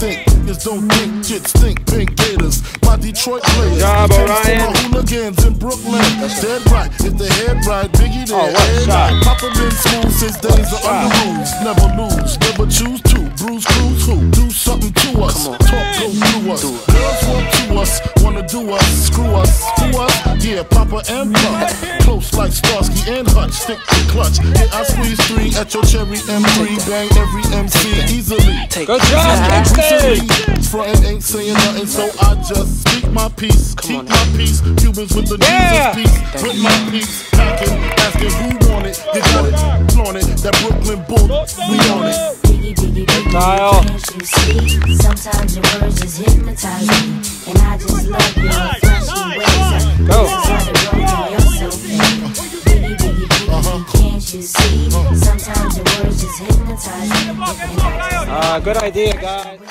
think is don't think kids think big gators. My Detroit players Job O'Ryan. my hooligans in Brooklyn. Dead right, if the head right, Biggie there. Oh, head right. Papa been smooth since days of under rules. Never lose, never choose to. bruise Cruz who do something to us. Talk go through us. Girls want to us, wanna do us, screw us, screw us. Yeah, Papa and Pop. Close like Starsky and Hutch, stick to clutch. Yeah, I squeeze three at your cherry M3, bang every MC easily. Good job, Kingston. Frontin' ain't saying nothing, so I just speak my peace, keep my peace. Cubans with the Yeah. Jesus peace, with my peace. Packing, asking who want it, you got it, flaunt it. That Brooklyn bull, we on it. Kyle. can't you see? Sometimes your words just hypnotize me, and I just love your flashy ways. Go. This is the road you're so fake. Biggie, biggie, uh-huh. biggie, can't you see? Uh-huh. Sometimes your words just hypnotize me, and I just Uh, good idea, guys.